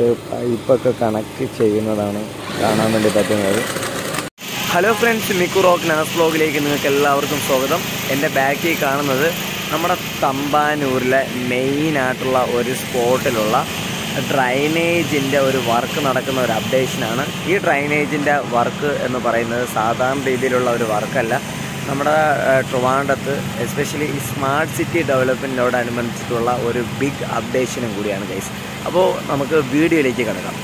ചെയ്തിട്ട് പൈപ്പൊക്കെ കണക്ട് ചെയ്യുന്നതാണ് കാണാൻ വേണ്ടി പറ്റുന്നത്. ഹലോ ഫ്രണ്ട്സ് മിക്കു റോക്ക് നാസ് ബ്ലോഗിലേക്ക് നിങ്ങൾക്ക് എല്ലാവർക്കും സ്വാഗതം. എന്റെ ബാക്കിൽ കാണുന്നത് നമ്മുടെ തമ്പാനൂരിലെ മെയിനായിട്ടുള്ള ഒരു സ്പോട്ടിലുള്ള ഡ്രൈനേജിന്റെ ഒരു വർക്ക് നടക്കുന്ന ഒരു അപ്ഡേഷനാണ് ഈ ഡ്രൈനേജിന്റെ വർക്ക് എന്ന് പറയുന്നത് സാധാരണ രീതിയിലുള്ള ഒരു വർക്കല്ല നമ്മുടെ ട്രിവാൻഡത്ത് എസ്പെഷ്യലി ഈ സ്മാർട്ട് സിറ്റി ഡെവലപ്മെന്റിനോടനുബന്ധിച്ചിട്ടുള്ള ഒരു ബിഗ് അപ്ഡേഷനും കൂടിയാണ് ഗൈസ് അപ്പോൾ നമുക്ക് വീഡിയോയിലേക്ക് കിടക്കാം.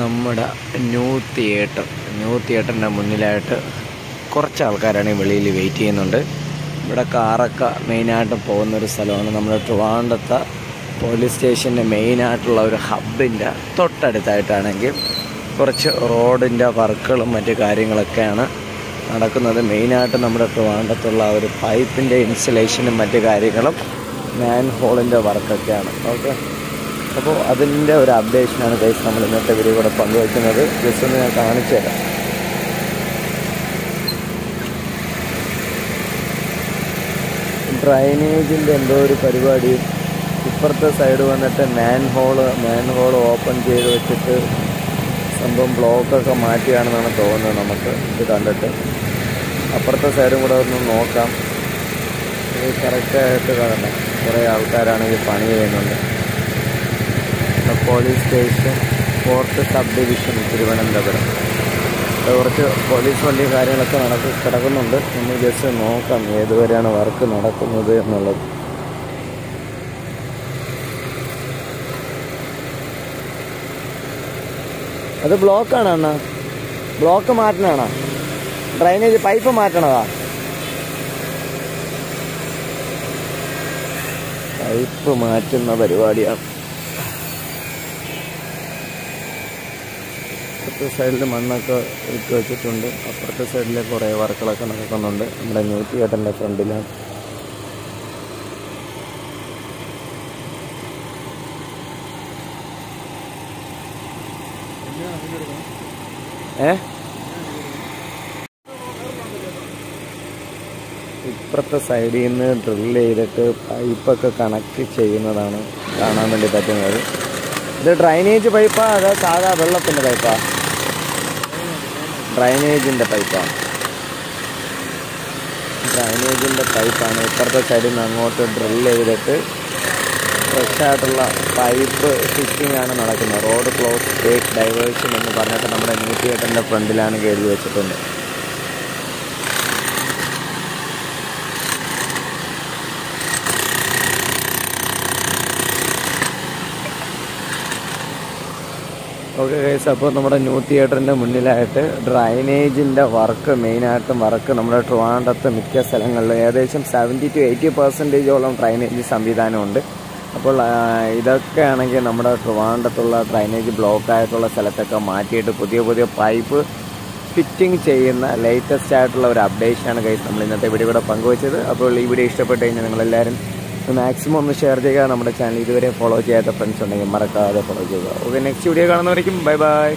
നമ്മുടെ ന്യൂ തിയേറ്റർ ന്യൂ തിയേറ്ററിന്റെ മുന്നിലായിട്ട് കുറച്ച് ആൾക്കാരാണ് വെളിയിൽ വെയിറ്റ് ചെയ്യുന്നുണ്ട്. ഇവിടെ കാറൊക്കെ മെയിനായിട്ട് പോകുന്നൊരു സ്ഥലമാണ് നമ്മുടെ ട്രിവാൻഡത്തെ പോലീസ് സ്റ്റേഷന്റെ മെയിനായിട്ടുള്ള ഒരു ഹബിന്റെ തൊട്ടടുത്തായിട്ടാണെങ്കിൽ കുറച്ച് റോഡിന്റെ വർക്കുകളും മറ്റു കാര്യങ്ങളൊക്കെയാണ് നടക്കുന്നത്. മെയിനായിട്ട് നമ്മുടെ ട്രിവാൻഡ്രത്തുള്ള ഒരു പൈപ്പിന്റെ ഇൻസ്റ്റലേഷനും മറ്റു കാര്യങ്ങളും മാൻ ഹോളിന്റെ വർക്കൊക്കെയാണ്. ഓക്കെ? അപ്പോൾ അതിന്റെ ഒരു അപ്ഡേഷനാണ് ഗൈസ് നമ്മൾ ഇന്നത്തെ വീഡിയോ കൂടെ പങ്കുവയ്ക്കുന്നത് ജസ്റ്റ് ഒന്ന് ഞാൻ കാണിച്ചു തരാം. ഡ്രൈനേജിന്റെ എന്തോ ഒരു പരിപാടി. ഇപ്പുറത്തെ സൈഡ് വന്നിട്ട് മാൻ ഹോൾ മാൻ ഓപ്പൺ ചെയ്ത് വെച്ചിട്ട് സംഭവം ബ്ലോക്കൊക്കെ മാറ്റിയാണെന്നാണ് തോന്നുന്നത് നമുക്ക് ഇത് കണ്ടിട്ട്. അപ്പുറത്തെ സൈഡും കൂടെ ഒന്ന് നോക്കാം. ഇത് കറക്റ്റായിട്ട് കാണണം. കുറേ ആൾക്കാരാണെങ്കിൽ പണി ചെയ്യുന്നുണ്ട്. Police station fourth sub division Thiruvananthapuram. കുറച്ച് പോലീസ് വണ്ടി കാര്യങ്ങളൊക്കെ നടക്ക് കിടക്കുന്നുണ്ട്. നമ്മൾ ജസ്റ്റ് നോക്കാം ഏതുവരെയാണ് വർക്ക് നടക്കുന്നത് എന്നുള്ളത്. അത് ബ്ലോക്കാണ് അണ്ണ. ബ്ലോക്ക് മാറ്റണാണോ ഡ്രൈനേജ് പൈപ്പ് മാറ്റണതാ. പൈപ്പ് മാറ്റുന്ന പരിപാടിയാണ്. അപ്പുറത്തെ സൈഡിൽ മണ്ണൊക്കെ ഇട്ട് വെച്ചിട്ടുണ്ട്. അപ്പുറത്തെ സൈഡിൽ കുറേ വർക്കുകളൊക്കെ നടക്കുന്നുണ്ട്. നമ്മുടെ ന്യൂ ഏട്ടന്റെ ഫ്രണ്ടിലാണ് ഇപ്പുറത്തെ സൈഡിൽ നിന്ന് ഡ്രിൽ ചെയ്തിട്ട് പൈപ്പൊക്കെ കണക്ട് ചെയ്യുന്നതാണ് കാണാൻ വേണ്ടി പറ്റുന്നത്. ഇത് ഡ്രൈനേജ് പൈപ്പാ അതോ സാധാ വെള്ളത്തിന്റെ പൈപ്പാ ഡ്രൈനേജിന്റെ പൈപ്പാണ് ഡ്രൈനേജിന്റെ പൈപ്പാണ് ഇപ്പുറത്തെ സൈഡിൽ നിന്ന് അങ്ങോട്ട് ഡ്രിൽ ചെയ്തിട്ട് ഫ്രഷ് ആയിട്ടുള്ള പൈപ്പ് ഫിറ്റിംഗ് ആണ് നടക്കുന്നത്. റോഡ് ക്ലോസ് ടേക്ക് ഡൈവേഴ്ഷൻ എന്ന് പറഞ്ഞിട്ട് നമ്മുടെ നീറ്റിയേട്ടന്റെ ഫ്രണ്ടിലാണ് കയറി വെച്ചിട്ടുണ്ട്. ഓക്കെ ഗൈസ് അപ്പോൾ നമ്മുടെ ന്യൂ തിയേറ്ററിന്റെ മുന്നിലായിട്ട് ഡ്രൈനേജിന്റെ വർക്ക് മെയിനായിട്ടും വർക്ക് നമ്മുടെ ട്രിവാൻഡ്രത്ത് മിക്ക സ്ഥലങ്ങളിലും. ഏകദേശം സെവന്റി ടു എയ്റ്റി പെർസെന്റേജോളം ഡ്രൈനേജ് സംവിധാനമുണ്ട്. അപ്പോൾ ഇതൊക്കെയാണെങ്കിൽ നമ്മുടെ ട്രിവാണ്ടത്തുള്ള ഡ്രൈനേജ് ബ്ലോക്ക് ആയിട്ടുള്ള സ്ഥലത്തൊക്കെ മാറ്റിയിട്ട് പുതിയ പുതിയ പൈപ്പ് ഫിറ്റിംഗ് ചെയ്യുന്ന ലേറ്റസ്റ്റ് ആയിട്ടുള്ള ഒരു അപ്ഡേഷൻ ആണ് ഗൈസ് നമ്മൾ ഇന്നത്തെ വീഡിയോ കൂടെ പങ്കുവച്ചത്. അപ്പോൾ ഈ വീഡിയോ ഇഷ്ടപ്പെട്ട് കഴിഞ്ഞാൽ നിങ്ങളെല്ലാവരും മാക്സിമം ഒന്ന് ഷെയർ ചെയ്യുക. നമ്മുടെ ചാനൽ ഇതുവരെ ഫോളോ ചെയ്യാത്ത ഫ്രണ്ട്സ് ഉണ്ടെങ്കിൽ മറക്കാതെ ഫോളോ ചെയ്യുക. ഓക്കെ നെക്സ്റ്റ് വീഡിയോ കാണുന്നവരേക്കും ബൈ ബൈ